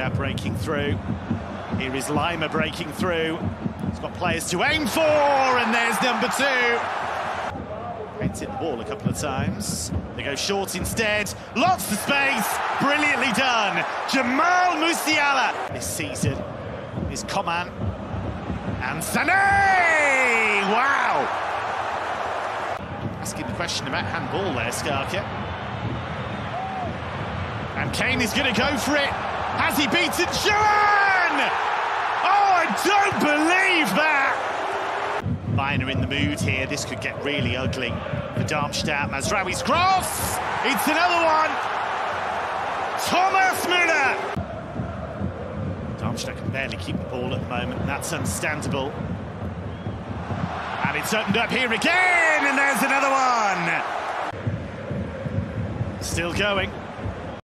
without breaking through. Here is Laimer breaking through. He's got players to aim for, and there's number two. Painted the ball a couple of times. They go short instead. Lots of space. Brilliantly done. Jamal Musiala this season is Coman. And Sané! Wow! Asking the question about handball there, Skarke. And Kane is going to go for it. Has he beaten Schuhen? Oh, I don't believe that! Bayern in the mood here. This could get really ugly for Darmstadt. Mazraoui's cross! It's another one! Thomas Müller! Darmstadt can barely keep the ball at the moment. That's understandable. And it's opened up here again, and there's another one! Still going.